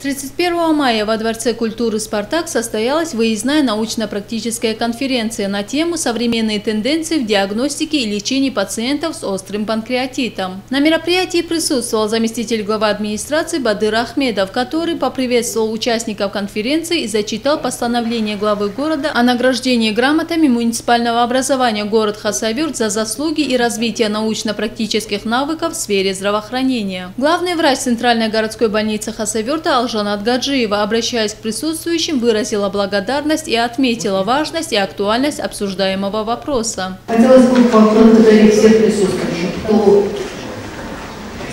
31 мая во Дворце культуры «Спартак» состоялась выездная научно-практическая конференция на тему «Современные тенденции в диагностике и лечении пациентов с острым панкреатитом». На мероприятии присутствовал заместитель главы администрации Бадыр Ахмедов, который поприветствовал участников конференции и зачитал постановление главы города о награждении грамотами муниципального образования город Хасавюрт за заслуги и развитие научно-практических навыков в сфере здравоохранения. Главный врач Центральной городской больницы Хасавюрта Алжанат Гаджиева, обращаясь к присутствующим, выразила благодарность и отметила важность и актуальность обсуждаемого вопроса. Хотелось бы поблагодарить всех присутствующих, кто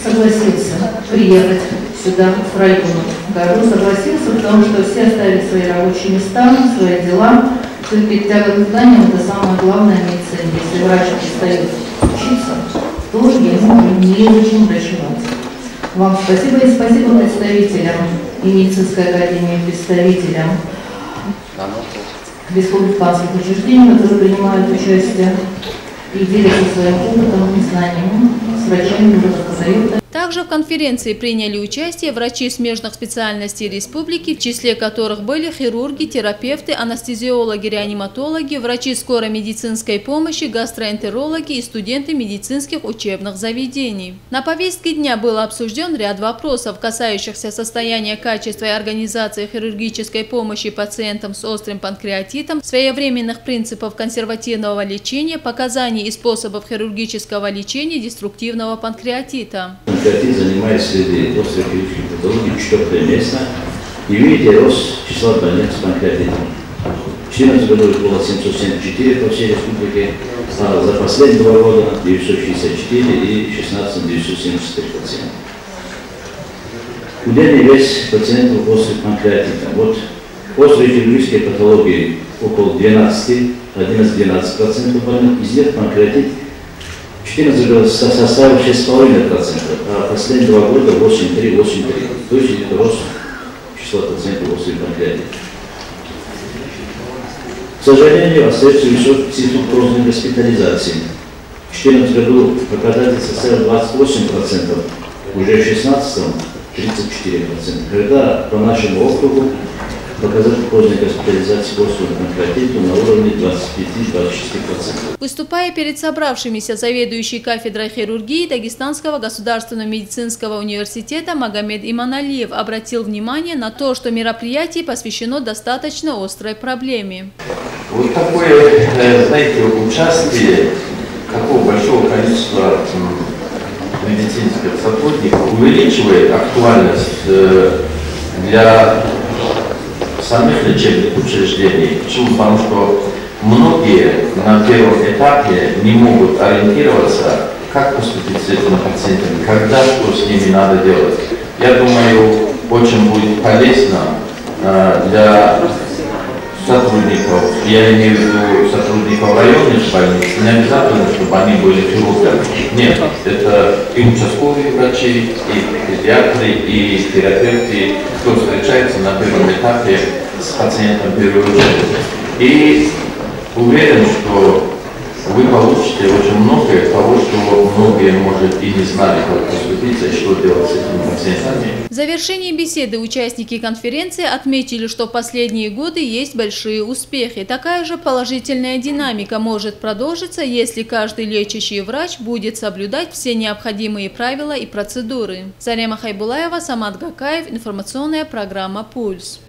согласился приехать сюда, в район Гору, согласился, потому что все оставили свои рабочие места, свои дела. Все-таки тяга к знаниям – это самое главное медицине. Если врач перестает учиться, то ему незачем врачеваться. Вам спасибо и спасибо представителям и медицинской академии, представителям республиканских учреждений, которые принимают участие и делятся своим опытом и знаниями с врачами города Казаюта. Также в конференции приняли участие врачи смежных специальностей республики, в числе которых были хирурги, терапевты, анестезиологи, реаниматологи, врачи скорой медицинской помощи, гастроэнтерологи и студенты медицинских учебных заведений. На повестке дня был обсужден ряд вопросов, касающихся состояния качества и организации хирургической помощи пациентам с острым панкреатитом, своевременных принципов консервативного лечения, показаний и способов хирургического лечения деструктивного панкреатита панкреатит занимает среди острой хирургической патологии четвертое место. И видите рост числа больных с панкреатитом. В 2014 году было 774 по всей республике, а за последние два года 964 и 16 973 пациента. Удельный вес пациентов после панкреатита. Вот острые хирургические патологии около 12, 11-12% больных, из них панкреатит 14 года составил 6,5%, а последние два года 8,3-8,3%. То есть это рост числа пациентов после панкреатита. К сожалению, остается высокий цифр поздней госпитализации. В 2014 году показатель составил 28%, уже в 2016 34%. Когда по нашему округу показатель поздней госпитализации после панкреатита на уровне 25-26%. Выступая перед собравшимися заведующий кафедрой хирургии Дагестанского государственного медицинского университета Магомед Иманалиев обратил внимание на то, что мероприятие посвящено достаточно острой проблеме. Вот такое, э, знаете, участие такого большого количества медицинских сотрудников увеличивает актуальность э, для самих лечебных учреждений. Почему? Потому что многие на первом этапе не могут ориентироваться, как поступить с этими пациентами, когда что с ними надо делать. Я думаю, очень будет полезно э, для сотрудников, я имею в виду сотрудников районных больниц, не обязательно, чтобы они были хирургами. Нет, это и участковые врачи, и педиатры, и терапевты, кто встречается на первом этапе с первую очередь. И уверен, что вы получите очень многое того, что многие, может, и не знали, как поступиться что делать с этими пациентами. В завершении беседы участники конференции отметили, что последние годы есть большие успехи. Такая же положительная динамика может продолжиться, если каждый лечащий врач будет соблюдать все необходимые правила и процедуры. Зарема Хайбулаева, Самат Гакаев, информационная программа «Пульс».